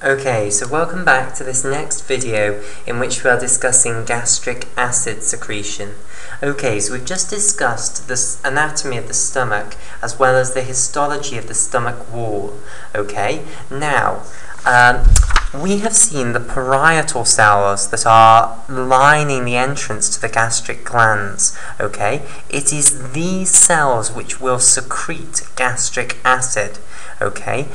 Okay, so welcome back to this next video in which we are discussing gastric acid secretion. Okay, so we've just discussed the anatomy of the stomach as well as the histology of the stomach wall. Okay, now um, we have seen the parietal cells that are lining the entrance to the gastric glands. Okay, it is these cells which will secrete gastric acid okay?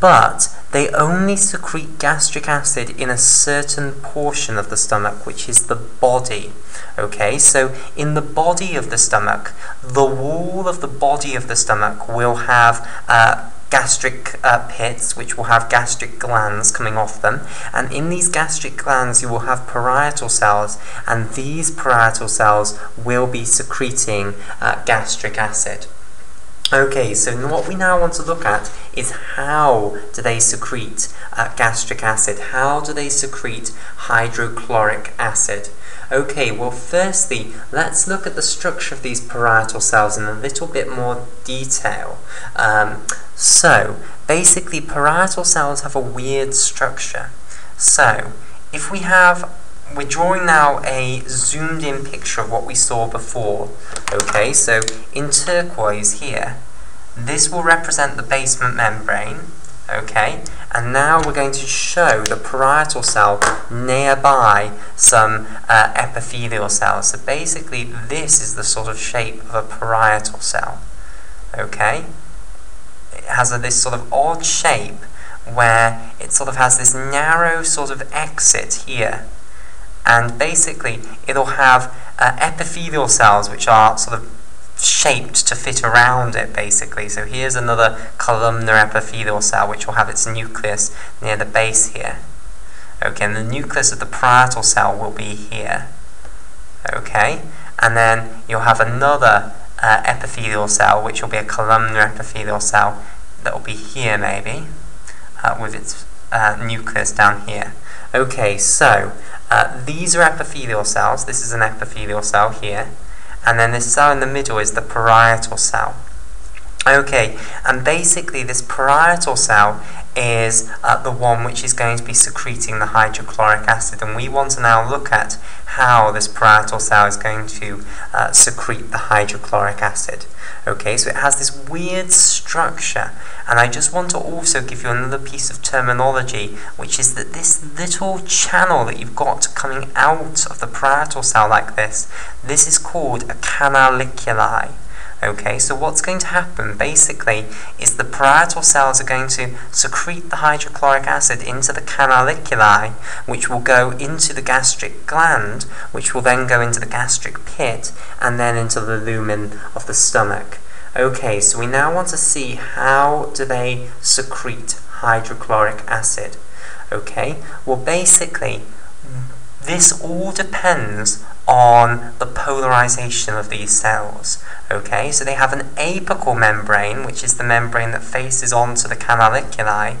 But they only secrete gastric acid in a certain portion of the stomach, which is the body, okay? So in the body of the stomach, the wall of the body of the stomach will have uh, gastric uh, pits, which will have gastric glands coming off them. And in these gastric glands, you will have parietal cells, and these parietal cells will be secreting uh, gastric acid. Okay, so what we now want to look at is how do they secrete uh, gastric acid? How do they secrete hydrochloric acid? Okay, well firstly, let's look at the structure of these parietal cells in a little bit more detail. Um, so, basically parietal cells have a weird structure. So, if we have we're drawing now a zoomed in picture of what we saw before. Okay, so in turquoise here, this will represent the basement membrane. Okay, and now we're going to show the parietal cell nearby some uh, epithelial cells. So basically, this is the sort of shape of a parietal cell. Okay, it has a, this sort of odd shape where it sort of has this narrow sort of exit here and basically it'll have uh, epithelial cells which are sort of shaped to fit around it basically. So here's another columnar epithelial cell which will have its nucleus near the base here. Okay, and the nucleus of the parietal cell will be here. Okay, and then you'll have another uh, epithelial cell which will be a columnar epithelial cell that will be here maybe uh, with its uh, nucleus down here. Okay, so uh, these are epithelial cells. This is an epithelial cell here. And then this cell in the middle is the parietal cell. Okay, and basically this parietal cell is uh, the one which is going to be secreting the hydrochloric acid and we want to now look at how this parietal cell is going to uh, secrete the hydrochloric acid. Okay, so it has this weird structure and I just want to also give you another piece of terminology which is that this little channel that you've got coming out of the parietal cell like this, this is called a canaliculi. Okay, so what's going to happen basically is the parietal cells are going to secrete the hydrochloric acid into the canaliculi, which will go into the gastric gland, which will then go into the gastric pit, and then into the lumen of the stomach. Okay, so we now want to see how do they secrete hydrochloric acid. Okay, well basically this all depends on the polarization of these cells. Okay, so they have an apical membrane, which is the membrane that faces onto the canaliculi,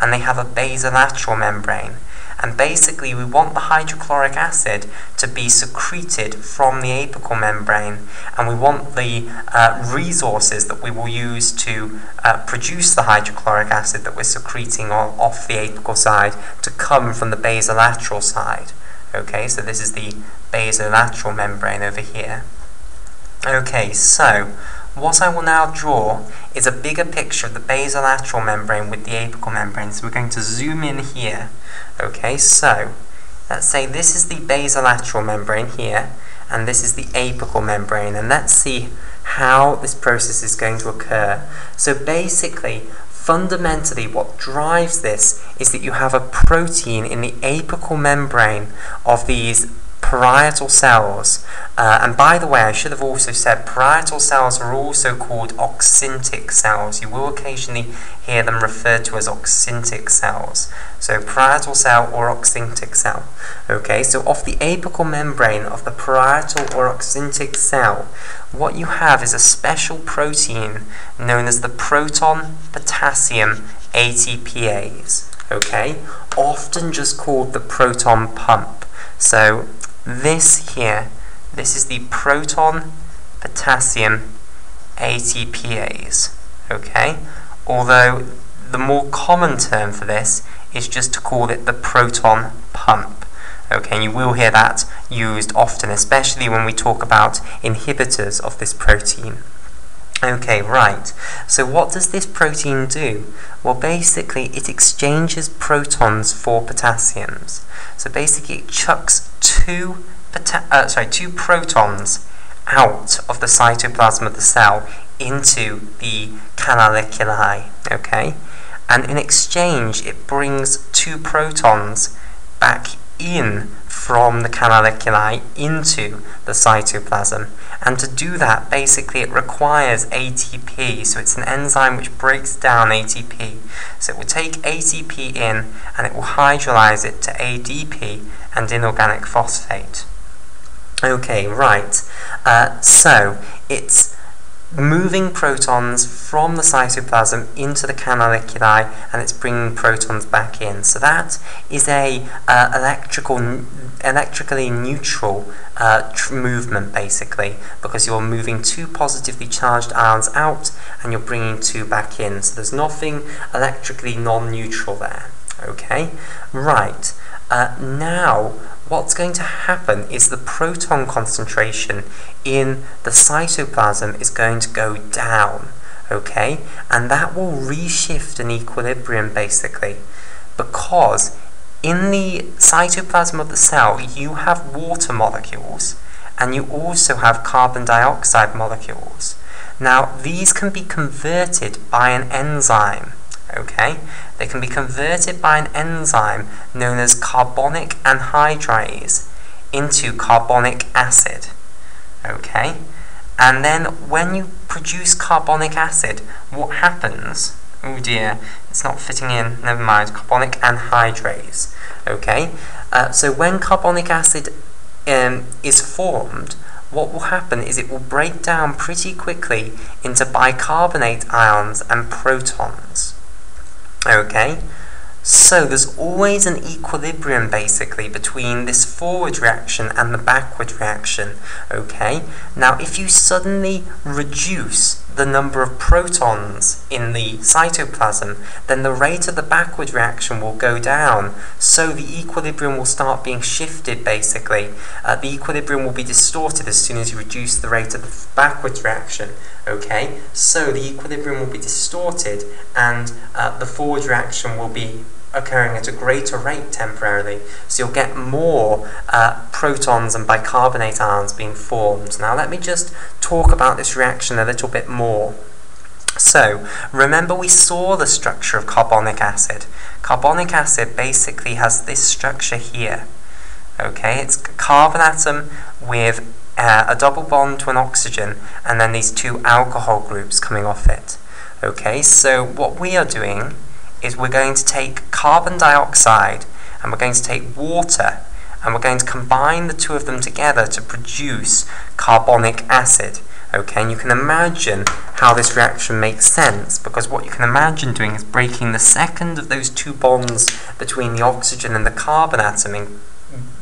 and they have a basolateral membrane. And basically, we want the hydrochloric acid to be secreted from the apical membrane, and we want the uh, resources that we will use to uh, produce the hydrochloric acid that we're secreting off the apical side to come from the basolateral side. Okay, so this is the basolateral membrane over here. Okay, so what I will now draw is a bigger picture of the basolateral membrane with the apical membrane. So we're going to zoom in here. Okay, so let's say this is the basolateral membrane here, and this is the apical membrane, and let's see how this process is going to occur. So basically, fundamentally what drives this is that you have a protein in the apical membrane of these parietal cells. Uh, and by the way, I should have also said parietal cells are also called oxyntic cells. You will occasionally hear them referred to as oxyntic cells. So parietal cell or oxyntic cell. Okay, so off the apical membrane of the parietal or oxyntic cell, what you have is a special protein known as the proton potassium ATPase. Okay, often just called the proton pump. So this here, this is the proton potassium ATPase, okay? Although the more common term for this is just to call it the proton pump. Okay, and you will hear that used often, especially when we talk about inhibitors of this protein. Okay, right. So what does this protein do? Well, basically, it exchanges protons for potassiums. So basically, it chucks two, uh, sorry, two protons out of the cytoplasm of the cell into the canaliculi. Okay, and in exchange, it brings two protons back in from the canaliculi into the cytoplasm. And to do that, basically, it requires ATP. So it's an enzyme which breaks down ATP. So it will take ATP in and it will hydrolyze it to ADP and inorganic phosphate. Okay, right. Uh, so it's moving protons from the cytoplasm into the canaliculi and it's bringing protons back in. So that is a uh, electrical, electrically neutral uh, movement basically because you're moving two positively charged ions out and you're bringing two back in. So there's nothing electrically non-neutral there. Okay, right. Uh, now what's going to happen is the proton concentration in the cytoplasm is going to go down, okay? And that will reshift an equilibrium basically because in the cytoplasm of the cell you have water molecules and you also have carbon dioxide molecules. Now these can be converted by an enzyme okay? They can be converted by an enzyme known as carbonic anhydrase into carbonic acid, okay? And then when you produce carbonic acid, what happens? Oh dear, it's not fitting in, never mind, carbonic anhydrase, okay? Uh, so when carbonic acid um, is formed, what will happen is it will break down pretty quickly into bicarbonate ions and protons. Okay? So there's always an equilibrium basically between this forward reaction and the backward reaction. Okay? Now if you suddenly reduce the number of protons in the cytoplasm, then the rate of the backward reaction will go down. So the equilibrium will start being shifted basically. Uh, the equilibrium will be distorted as soon as you reduce the rate of the backward reaction. Okay, so the equilibrium will be distorted and uh, the forward reaction will be occurring at a greater rate temporarily. So you'll get more uh, protons and bicarbonate ions being formed. Now let me just talk about this reaction a little bit more. So, remember we saw the structure of carbonic acid. Carbonic acid basically has this structure here. Okay, it's a carbon atom with uh, a double bond to an oxygen and then these two alcohol groups coming off it. Okay, so what we are doing is we're going to take carbon dioxide and we're going to take water and we're going to combine the two of them together to produce carbonic acid. Okay, and you can imagine how this reaction makes sense because what you can imagine doing is breaking the second of those two bonds between the oxygen and the carbon atom in,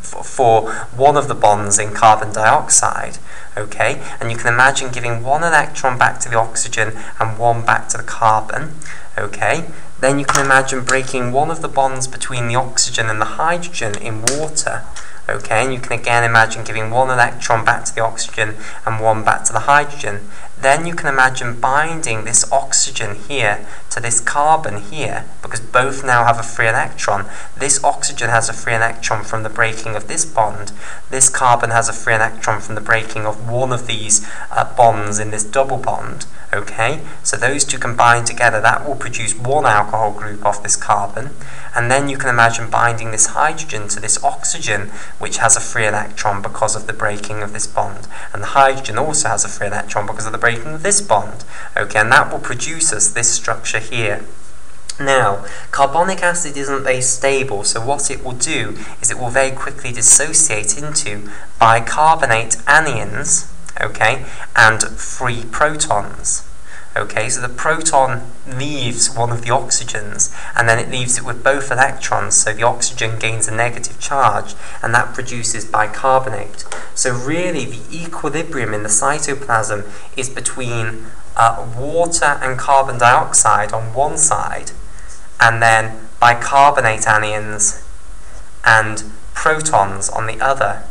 for one of the bonds in carbon dioxide. Okay, and you can imagine giving one electron back to the oxygen and one back to the carbon. Okay, then you can imagine breaking one of the bonds between the oxygen and the hydrogen in water. Okay, and you can again imagine giving one electron back to the oxygen and one back to the hydrogen. Then you can imagine binding this oxygen here to this carbon here, because both now have a free electron. This oxygen has a free electron from the breaking of this bond. This carbon has a free electron from the breaking of one of these uh, bonds in this double bond. Okay, so those two combine together, that will produce one alcohol group off this carbon. And then you can imagine binding this hydrogen to this oxygen, which has a free electron because of the breaking of this bond. And the hydrogen also has a free electron because of the breaking this bond. Okay, and that will produce us this structure here. Now, carbonic acid isn't very stable, so what it will do is it will very quickly dissociate into bicarbonate anions, okay, and free protons. Okay, so the proton leaves one of the oxygens and then it leaves it with both electrons, so the oxygen gains a negative charge and that produces bicarbonate. So really the equilibrium in the cytoplasm is between uh, water and carbon dioxide on one side and then bicarbonate anions and protons on the other.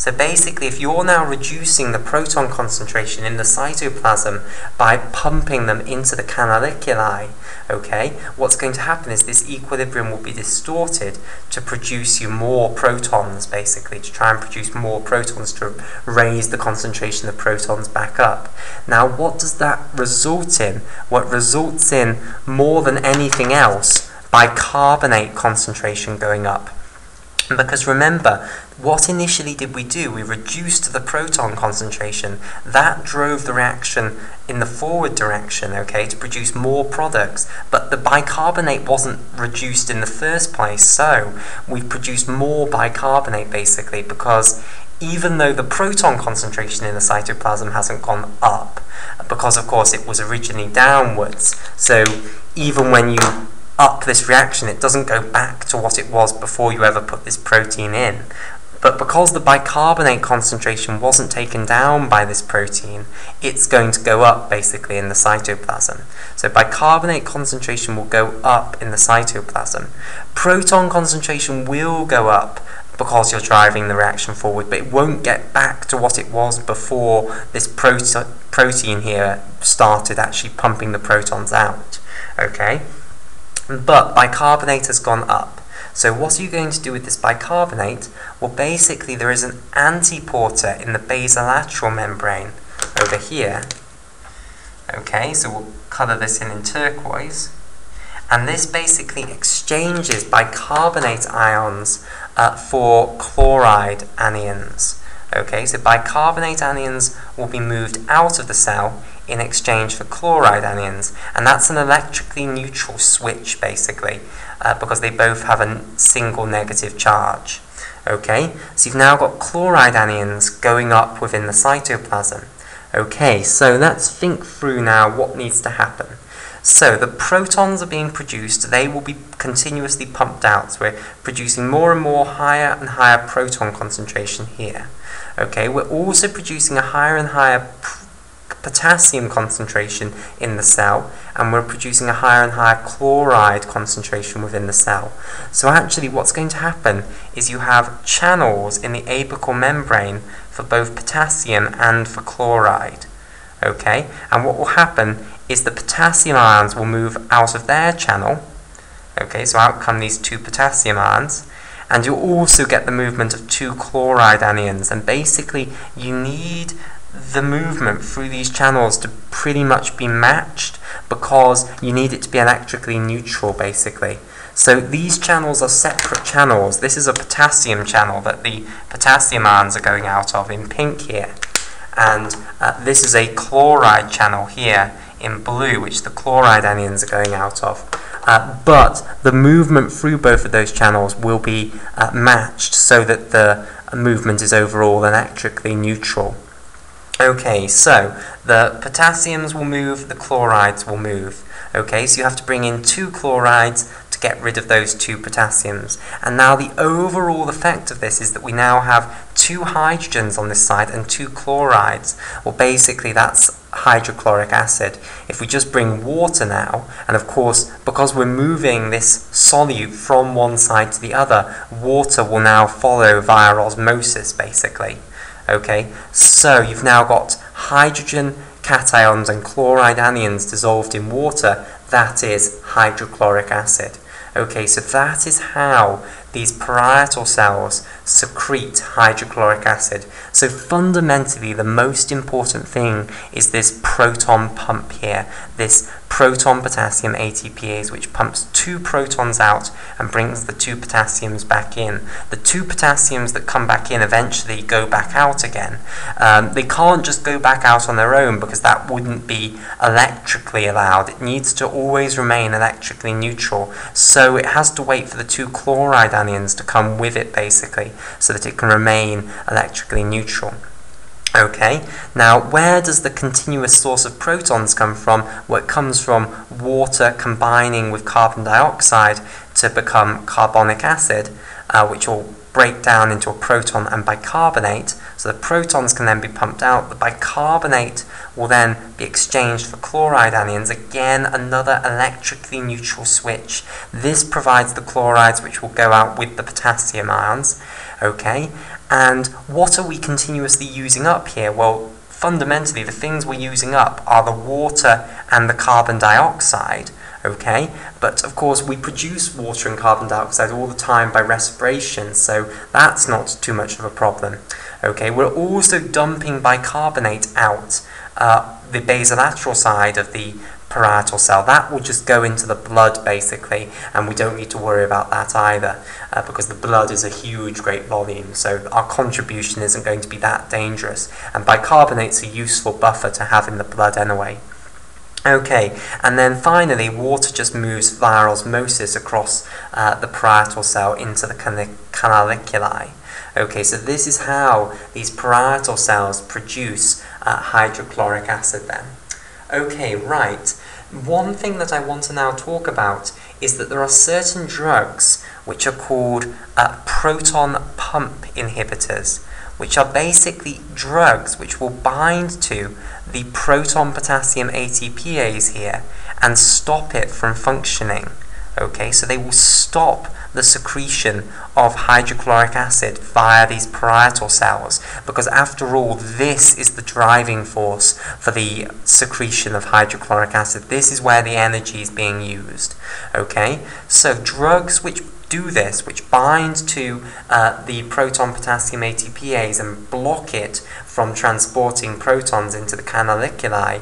So basically, if you're now reducing the proton concentration in the cytoplasm by pumping them into the canaliculi, okay, what's going to happen is this equilibrium will be distorted to produce you more protons, basically, to try and produce more protons to raise the concentration of protons back up. Now, what does that result in? What results in, more than anything else, bicarbonate concentration going up. Because remember, what initially did we do? We reduced the proton concentration. That drove the reaction in the forward direction, okay, to produce more products. But the bicarbonate wasn't reduced in the first place, so we've produced more bicarbonate basically because even though the proton concentration in the cytoplasm hasn't gone up, because of course it was originally downwards, so even when you up this reaction, it doesn't go back to what it was before you ever put this protein in. But because the bicarbonate concentration wasn't taken down by this protein, it's going to go up basically in the cytoplasm. So bicarbonate concentration will go up in the cytoplasm. Proton concentration will go up because you're driving the reaction forward, but it won't get back to what it was before this prote protein here started actually pumping the protons out. Okay? But bicarbonate has gone up. So what are you going to do with this bicarbonate? Well, basically there is an antiporter in the basolateral membrane over here. Okay, so we'll colour this in in turquoise. And this basically exchanges bicarbonate ions uh, for chloride anions. Okay, so bicarbonate anions will be moved out of the cell in exchange for chloride anions, and that's an electrically neutral switch basically, uh, because they both have a single negative charge. Okay, so you've now got chloride anions going up within the cytoplasm. Okay, so let's think through now what needs to happen. So the protons are being produced, they will be continuously pumped out. So we're producing more and more higher and higher proton concentration here. Okay, we're also producing a higher and higher potassium concentration in the cell and we're producing a higher and higher chloride concentration within the cell. So actually what's going to happen is you have channels in the apical membrane for both potassium and for chloride. Okay, and what will happen is the potassium ions will move out of their channel. Okay, so out come these two potassium ions and you'll also get the movement of two chloride anions and basically you need the movement through these channels to pretty much be matched because you need it to be electrically neutral basically. So these channels are separate channels. This is a potassium channel that the potassium ions are going out of in pink here. And uh, this is a chloride channel here in blue, which the chloride anions are going out of. Uh, but the movement through both of those channels will be uh, matched so that the movement is overall electrically neutral. Okay, so the potassiums will move, the chlorides will move. Okay, so you have to bring in two chlorides to get rid of those two potassiums. And now the overall effect of this is that we now have two hydrogens on this side and two chlorides. Well, basically that's hydrochloric acid. If we just bring water now, and of course, because we're moving this solute from one side to the other, water will now follow via osmosis, basically. Okay, so you've now got hydrogen cations and chloride anions dissolved in water. That is hydrochloric acid. Okay, so that is how these parietal cells secrete hydrochloric acid. So fundamentally, the most important thing is this proton pump here, this proton potassium ATPase, which pumps two protons out and brings the two potassiums back in. The two potassiums that come back in eventually go back out again. Um, they can't just go back out on their own because that wouldn't be electrically allowed. It needs to always remain electrically neutral. So it has to wait for the two chloride anions to come with it basically so that it can remain electrically neutral. Okay, now where does the continuous source of protons come from? Well, it comes from water combining with carbon dioxide to become carbonic acid, uh, which will break down into a proton and bicarbonate. So the protons can then be pumped out. The bicarbonate will then be exchanged for chloride anions. Again, another electrically neutral switch. This provides the chlorides which will go out with the potassium ions. Okay, and what are we continuously using up here? Well, fundamentally, the things we're using up are the water and the carbon dioxide okay? But of course, we produce water and carbon dioxide all the time by respiration, so that's not too much of a problem, okay? We're also dumping bicarbonate out, uh, the basolateral side of the parietal cell. That will just go into the blood, basically, and we don't need to worry about that either, uh, because the blood is a huge, great volume, so our contribution isn't going to be that dangerous. And bicarbonate's a useful buffer to have in the blood anyway. Okay, and then finally, water just moves via osmosis across uh, the parietal cell into the canaliculi. Okay, so this is how these parietal cells produce uh, hydrochloric acid then. Okay, right. One thing that I want to now talk about is that there are certain drugs which are called uh, proton pump inhibitors which are basically drugs which will bind to the proton potassium ATPase here and stop it from functioning. Okay, so they will stop the secretion of hydrochloric acid via these parietal cells because after all this is the driving force for the secretion of hydrochloric acid. This is where the energy is being used. Okay, so drugs which do this, which bind to uh, the proton potassium ATPase and block it from transporting protons into the canaliculi,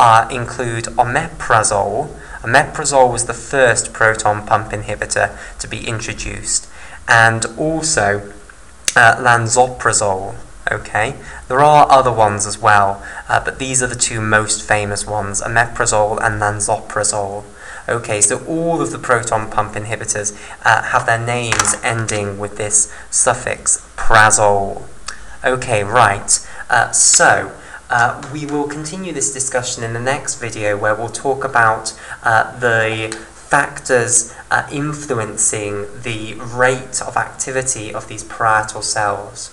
uh, include omeprazole. Omeprazole was the first proton pump inhibitor to be introduced, and also uh. Okay, there are other ones as well, uh, but these are the two most famous ones: omeprazole and lansoprazole. Okay, so all of the proton pump inhibitors uh, have their names ending with this suffix prazole. Okay, right. Uh, so, uh, we will continue this discussion in the next video where we'll talk about uh, the factors uh, influencing the rate of activity of these parietal cells.